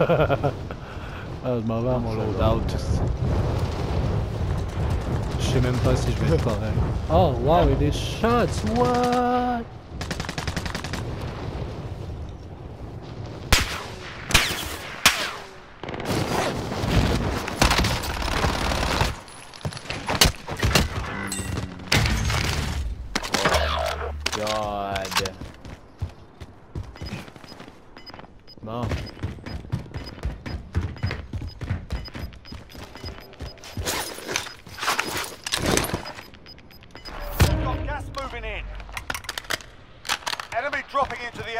je m'en vais à mon loadout. Je sais même pas si je vais être correct. Oh wow, il y a des shots, what? God. Bon.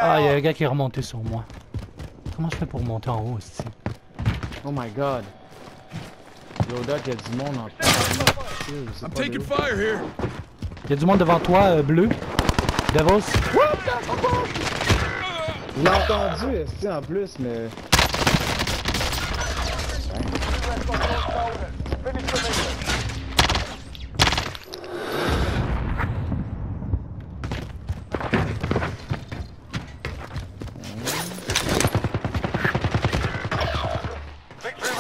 Ah, il y a un AR. gars qui est remonté sur moi. Comment je fais pour monter en haut ici? Oh my god. Loadout, y'a du monde en Je sais I'm pas taking de où. fire here. Il y a du monde devant toi, euh, bleu. Devils. Je l'ai entendu, est en plus, mais.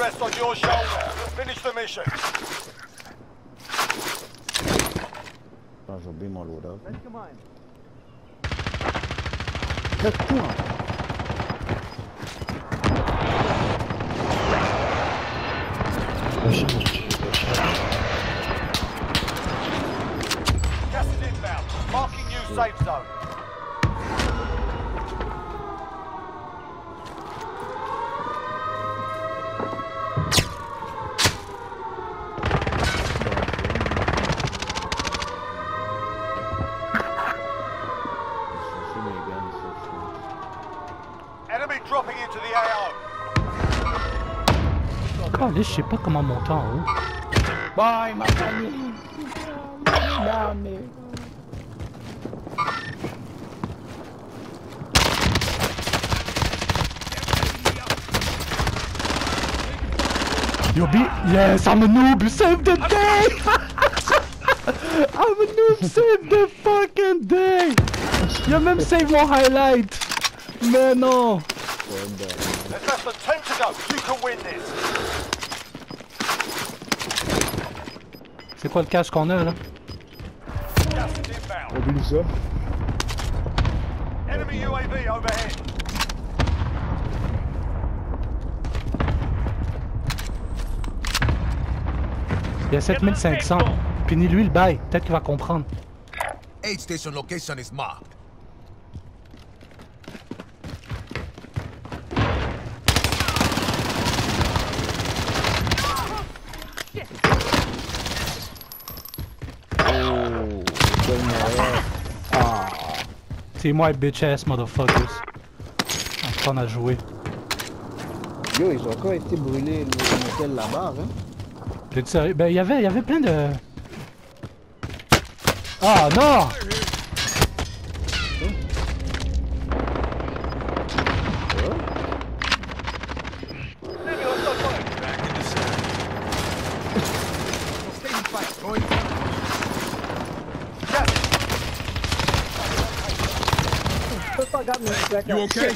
rest on your shoulder. Finish the mission. Должен быть малюра. Как ты? Gas inbound. Marking new safe zone. Je Enemy dropping into the AO. Je sais pas comment monter en haut. Bye, ma famille! Non, mais. Yo, B, yes, I'm a noob, save the day! I'm a noob, save the fucking day! Il a même save mon highlight! Mais non! There's less than 10 to go. You can win this. C'est quoi le cash qu'on a là? Oublie ça. Enemy UAV overhead. Il y a 7500. Puis ni lui le bail, peut-être qu'il va comprendre. Aid station location is marked. Oh. C'est moi, bitch ass motherfuckers. Apprendre à jouer. Yo, ils ont encore été brûlés, le motel là-bas, hein? T'es sérieux? Ben, il y avait, il y avait plein de. Ah non! You okay?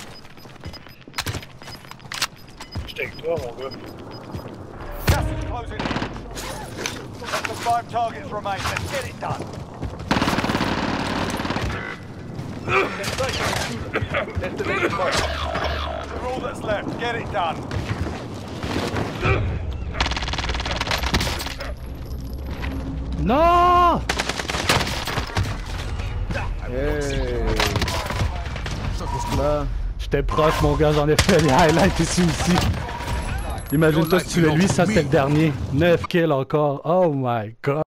Gas is closing in. Less than five targets remain. Let's get it done. That's all that's left. Get it done. Non! Hey! Là, J'étais proche, mon gars, j'en ai fait les highlights ici aussi. Imagine-toi si tu l'as lui, ça c'était le dernier. 9 kills encore. Oh my god.